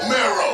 Romero.